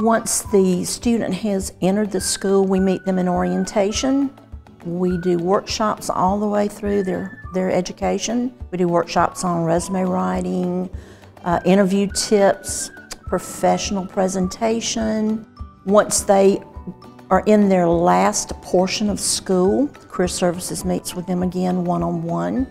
Once the student has entered the school, we meet them in orientation. We do workshops all the way through their, their education. We do workshops on resume writing, uh, interview tips, professional presentation. Once they are in their last portion of school, Career Services meets with them again one-on-one.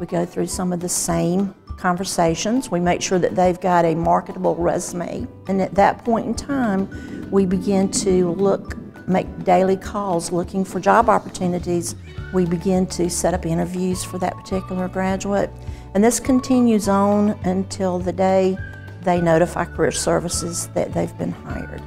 We go through some of the same conversations. We make sure that they've got a marketable resume. And at that point in time, we begin to look, make daily calls looking for job opportunities. We begin to set up interviews for that particular graduate. And this continues on until the day they notify Career Services that they've been hired.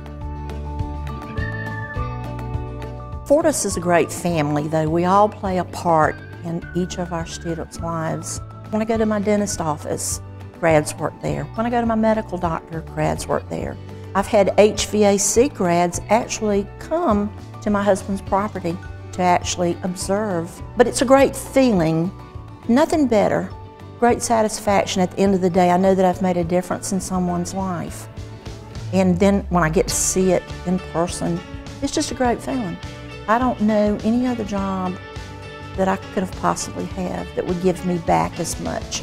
Fortis is a great family, though. We all play a part in each of our students' lives. When I go to my dentist office, grads work there. When I go to my medical doctor, grads work there. I've had HVAC grads actually come to my husband's property to actually observe. But it's a great feeling, nothing better, great satisfaction at the end of the day. I know that I've made a difference in someone's life. And then when I get to see it in person, it's just a great feeling. I don't know any other job that I could have possibly have that would give me back as much.